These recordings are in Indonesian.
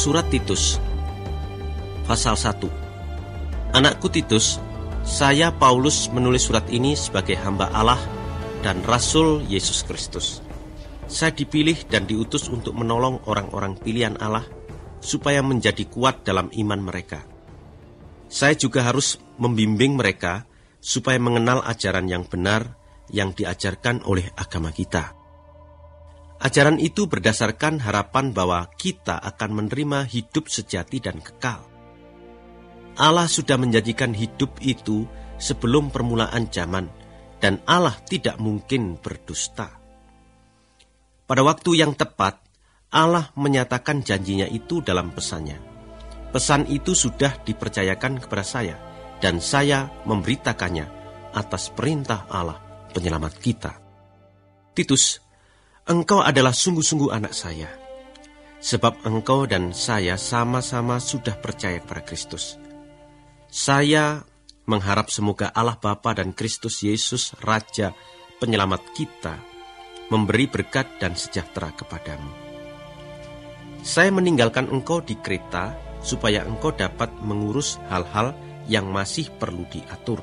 Surat Titus Pasal 1 Anakku Titus, saya Paulus menulis surat ini sebagai hamba Allah dan Rasul Yesus Kristus. Saya dipilih dan diutus untuk menolong orang-orang pilihan Allah supaya menjadi kuat dalam iman mereka. Saya juga harus membimbing mereka supaya mengenal ajaran yang benar yang diajarkan oleh agama kita. Ajaran itu berdasarkan harapan bahwa kita akan menerima hidup sejati dan kekal. Allah sudah menjanjikan hidup itu sebelum permulaan zaman, dan Allah tidak mungkin berdusta. Pada waktu yang tepat, Allah menyatakan janjinya itu dalam pesannya. Pesan itu sudah dipercayakan kepada saya, dan saya memberitakannya atas perintah Allah, penyelamat kita. Titus Engkau adalah sungguh-sungguh anak saya, sebab engkau dan saya sama-sama sudah percaya kepada Kristus. Saya mengharap semoga Allah Bapa dan Kristus Yesus Raja penyelamat kita memberi berkat dan sejahtera kepadamu. Saya meninggalkan engkau di Kreta supaya engkau dapat mengurus hal-hal yang masih perlu diatur.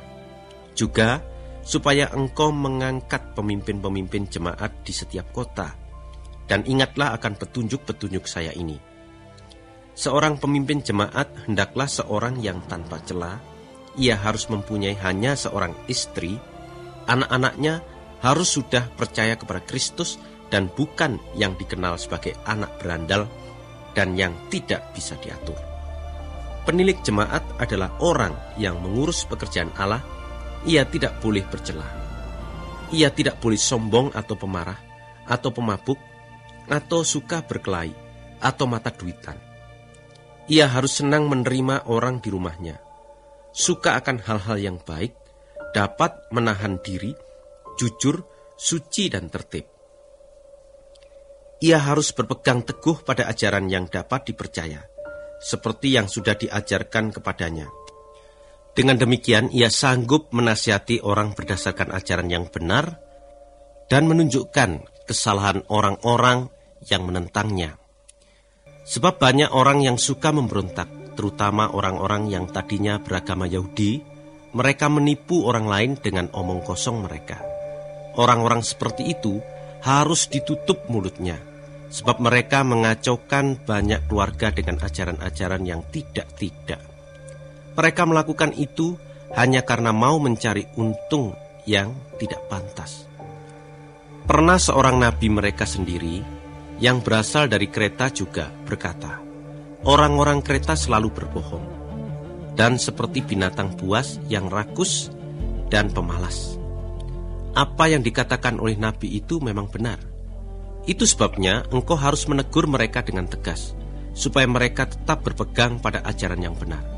Juga supaya engkau mengangkat pemimpin-pemimpin jemaat di setiap kota. Dan ingatlah akan petunjuk-petunjuk saya ini. Seorang pemimpin jemaat hendaklah seorang yang tanpa celah. Ia harus mempunyai hanya seorang istri. Anak-anaknya harus sudah percaya kepada Kristus dan bukan yang dikenal sebagai anak berandal dan yang tidak bisa diatur. Penilik jemaat adalah orang yang mengurus pekerjaan Allah ia tidak boleh bercelah. Ia tidak boleh sombong atau pemarah, atau pemabuk, atau suka berkelahi, atau mata duitan. Ia harus senang menerima orang di rumahnya, suka akan hal-hal yang baik, dapat menahan diri, jujur, suci, dan tertib. Ia harus berpegang teguh pada ajaran yang dapat dipercaya, seperti yang sudah diajarkan kepadanya dengan demikian, ia sanggup menasihati orang berdasarkan ajaran yang benar dan menunjukkan kesalahan orang-orang yang menentangnya. Sebab banyak orang yang suka memberontak, terutama orang-orang yang tadinya beragama Yahudi, mereka menipu orang lain dengan omong kosong mereka. Orang-orang seperti itu harus ditutup mulutnya, sebab mereka mengacaukan banyak keluarga dengan ajaran-ajaran yang tidak-tidak. Mereka melakukan itu hanya karena mau mencari untung yang tidak pantas. Pernah seorang nabi mereka sendiri yang berasal dari kereta juga berkata, Orang-orang kereta selalu berbohong, dan seperti binatang buas yang rakus dan pemalas. Apa yang dikatakan oleh nabi itu memang benar. Itu sebabnya engkau harus menegur mereka dengan tegas, supaya mereka tetap berpegang pada ajaran yang benar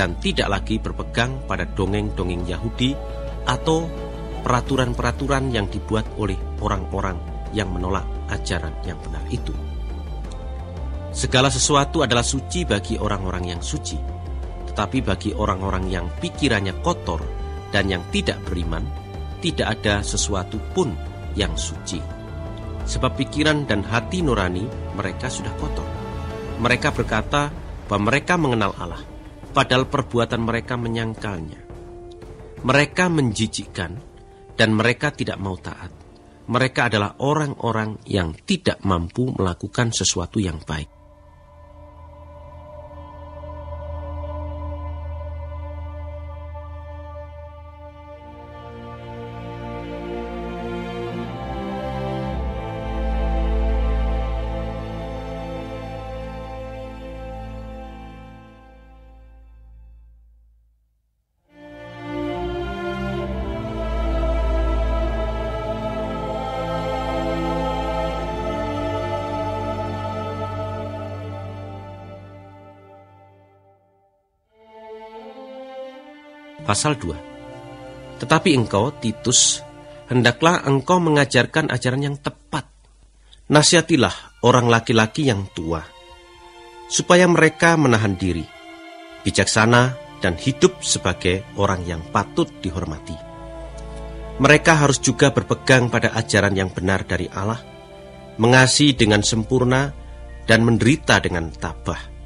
dan tidak lagi berpegang pada dongeng-dongeng Yahudi atau peraturan-peraturan yang dibuat oleh orang-orang yang menolak ajaran yang benar itu. Segala sesuatu adalah suci bagi orang-orang yang suci, tetapi bagi orang-orang yang pikirannya kotor dan yang tidak beriman, tidak ada sesuatu pun yang suci. Sebab pikiran dan hati nurani mereka sudah kotor. Mereka berkata bahwa mereka mengenal Allah, padahal perbuatan mereka menyangkalnya. Mereka menjijikkan dan mereka tidak mau taat. Mereka adalah orang-orang yang tidak mampu melakukan sesuatu yang baik. Pasal 2. Tetapi engkau, Titus, hendaklah engkau mengajarkan ajaran yang tepat. Nasihatilah orang laki-laki yang tua, supaya mereka menahan diri, bijaksana, dan hidup sebagai orang yang patut dihormati. Mereka harus juga berpegang pada ajaran yang benar dari Allah, mengasihi dengan sempurna, dan menderita dengan tabah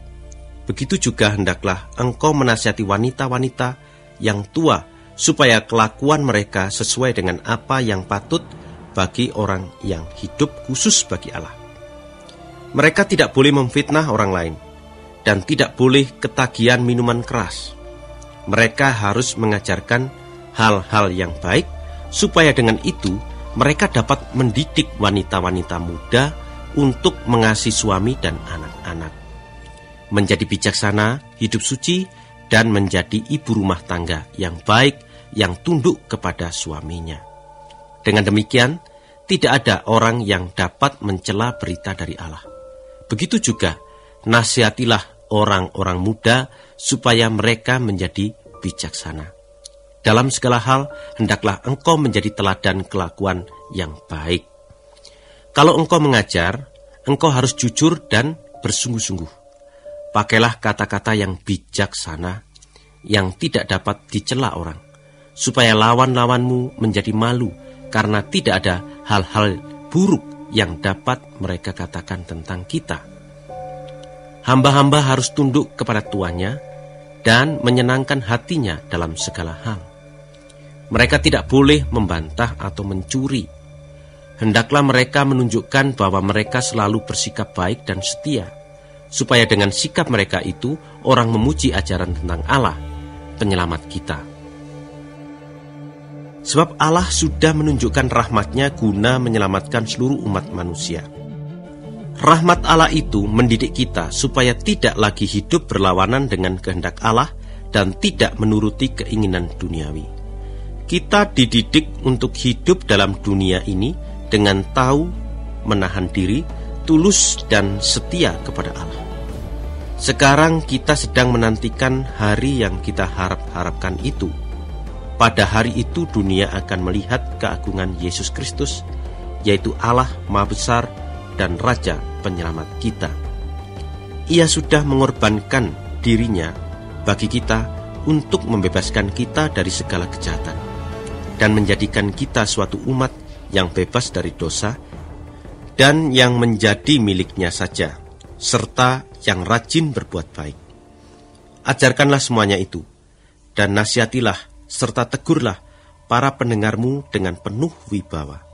begitu juga hendaklah engkau menasihati wanita-wanita yang tua supaya kelakuan mereka sesuai dengan apa yang patut bagi orang yang hidup khusus bagi Allah. Mereka tidak boleh memfitnah orang lain dan tidak boleh ketagihan minuman keras. Mereka harus mengajarkan hal-hal yang baik supaya dengan itu mereka dapat mendidik wanita-wanita muda untuk mengasihi suami dan anak-anak. Menjadi bijaksana, hidup suci, dan menjadi ibu rumah tangga yang baik yang tunduk kepada suaminya. Dengan demikian, tidak ada orang yang dapat mencela berita dari Allah. Begitu juga, nasihatilah orang-orang muda supaya mereka menjadi bijaksana. Dalam segala hal, hendaklah engkau menjadi teladan kelakuan yang baik. Kalau engkau mengajar, engkau harus jujur dan bersungguh-sungguh. Pakailah kata-kata yang bijaksana, yang tidak dapat dicela orang, supaya lawan-lawanmu menjadi malu karena tidak ada hal-hal buruk yang dapat mereka katakan tentang kita. Hamba-hamba harus tunduk kepada tuannya dan menyenangkan hatinya dalam segala hal. Mereka tidak boleh membantah atau mencuri. Hendaklah mereka menunjukkan bahwa mereka selalu bersikap baik dan setia, supaya dengan sikap mereka itu orang memuji ajaran tentang Allah, penyelamat kita. Sebab Allah sudah menunjukkan rahmatnya guna menyelamatkan seluruh umat manusia. Rahmat Allah itu mendidik kita supaya tidak lagi hidup berlawanan dengan kehendak Allah dan tidak menuruti keinginan duniawi. Kita dididik untuk hidup dalam dunia ini dengan tahu, menahan diri, tulus dan setia kepada Allah. Sekarang kita sedang menantikan hari yang kita harap-harapkan itu. Pada hari itu dunia akan melihat keagungan Yesus Kristus, yaitu Allah Maha Besar dan Raja Penyelamat kita. Ia sudah mengorbankan dirinya bagi kita untuk membebaskan kita dari segala kejahatan dan menjadikan kita suatu umat yang bebas dari dosa dan yang menjadi miliknya saja, serta yang rajin berbuat baik. Ajarkanlah semuanya itu, dan nasihatilah serta tegurlah para pendengarmu dengan penuh wibawa.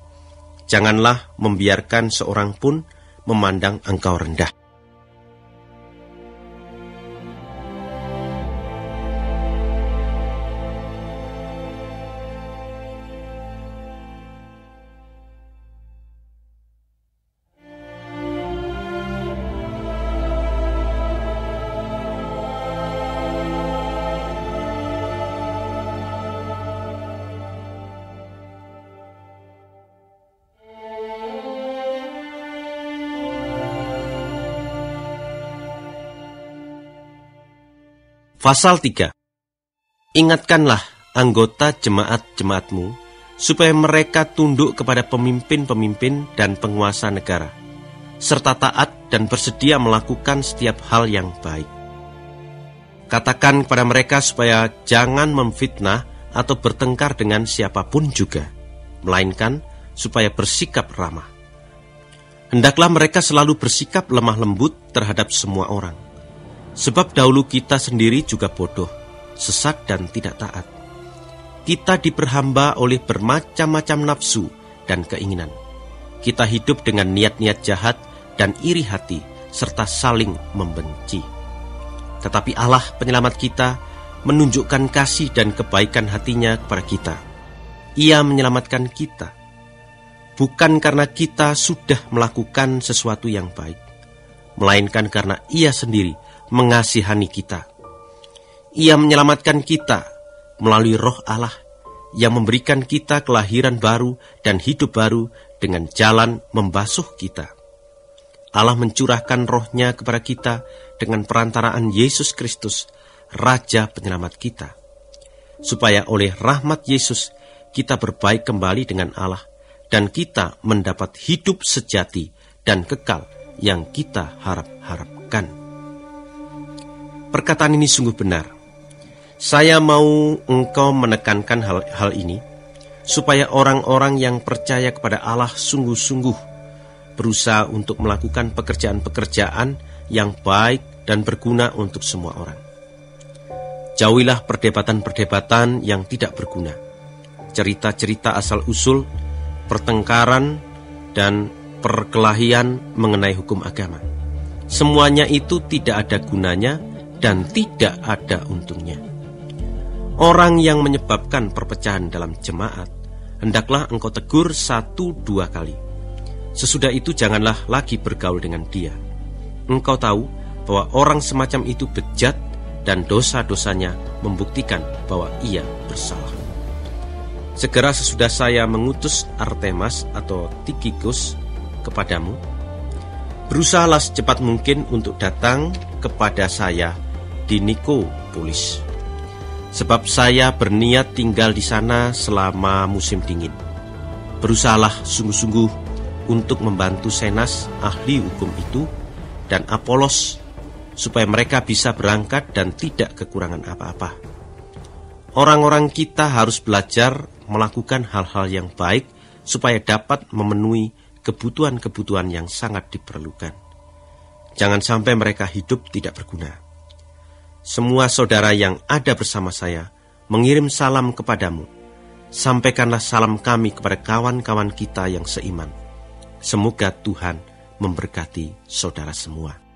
Janganlah membiarkan seorang pun memandang engkau rendah. Pasal 3 Ingatkanlah anggota jemaat-jemaatmu supaya mereka tunduk kepada pemimpin-pemimpin dan penguasa negara, serta taat dan bersedia melakukan setiap hal yang baik. Katakan kepada mereka supaya jangan memfitnah atau bertengkar dengan siapa pun juga, melainkan supaya bersikap ramah. Hendaklah mereka selalu bersikap lemah lembut terhadap semua orang Sebab dahulu kita sendiri juga bodoh, sesat dan tidak taat. Kita diperhamba oleh bermacam-macam nafsu dan keinginan. Kita hidup dengan niat-niat jahat dan iri hati, serta saling membenci. Tetapi Allah penyelamat kita menunjukkan kasih dan kebaikan hatinya kepada kita. Ia menyelamatkan kita, bukan karena kita sudah melakukan sesuatu yang baik, melainkan karena ia sendiri mengasihani kita. Ia menyelamatkan kita melalui roh Allah yang memberikan kita kelahiran baru dan hidup baru dengan jalan membasuh kita. Allah mencurahkan rohnya kepada kita dengan perantaraan Yesus Kristus, Raja Penyelamat kita. Supaya oleh rahmat Yesus kita berbaik kembali dengan Allah dan kita mendapat hidup sejati dan kekal yang kita harap-harapkan. Perkataan ini sungguh benar. Saya mau engkau menekankan hal, hal ini, supaya orang-orang yang percaya kepada Allah sungguh-sungguh berusaha untuk melakukan pekerjaan-pekerjaan yang baik dan berguna untuk semua orang. Jauhilah perdebatan-perdebatan yang tidak berguna, cerita-cerita asal-usul, pertengkaran, dan perkelahian mengenai hukum agama. Semuanya itu tidak ada gunanya dan tidak ada untungnya. Orang yang menyebabkan perpecahan dalam jemaat, hendaklah engkau tegur satu dua kali. Sesudah itu janganlah lagi bergaul dengan dia. Engkau tahu bahwa orang semacam itu bejat dan dosa-dosanya membuktikan bahwa ia bersalah. Segera sesudah saya mengutus Artemas atau Tikikus kepadamu, berusahalah secepat mungkin untuk datang kepada saya di Nikopolis. Sebab saya berniat tinggal di sana selama musim dingin. Berusahalah sungguh-sungguh untuk membantu Senas ahli hukum itu dan Apolos supaya mereka bisa berangkat dan tidak kekurangan apa-apa. Orang-orang kita harus belajar melakukan hal-hal yang baik supaya dapat memenuhi kebutuhan-kebutuhan yang sangat diperlukan. Jangan sampai mereka hidup tidak berguna. Semua saudara yang ada bersama saya mengirim salam kepadamu. Sampaikanlah salam kami kepada kawan-kawan kita yang seiman. Semoga Tuhan memberkati saudara semua.